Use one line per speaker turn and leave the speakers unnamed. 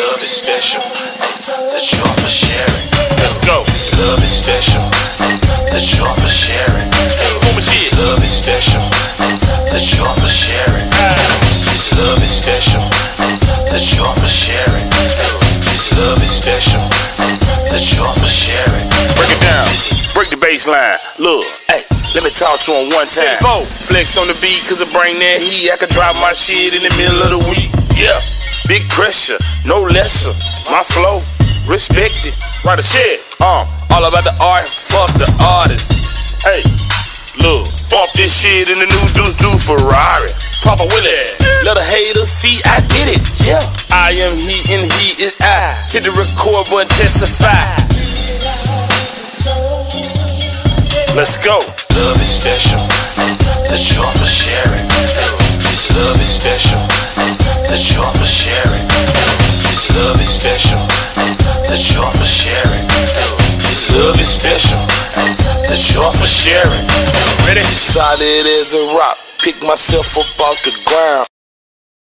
love is special. The joy for sharing.
Let's go.
This love is special. The joy for sharing. This love is special. The joy for sharing. This love is special. The joy for sharing. This love is special. The joy for sharing.
Break it down. Break the bass line. Look, hey, let me talk to him one time. Flex on the beat, cause I bring that heat. I can drop my shit in the middle of the week. Yeah. Big pressure, no lesser. My flow, respect it. Write a check. Um, all about the art, fuck the artist. Hey, look, bump this shit in the news, dudes do Ferrari. Papa Willie, let a hater see I did it. Yeah, I am he and he is I. Hit the record button, testify. Let's go.
Love is special. Special. The joy for sharing. This love is special. The joy for sharing.
Ready?
Solid as a rock. Pick myself up off the ground.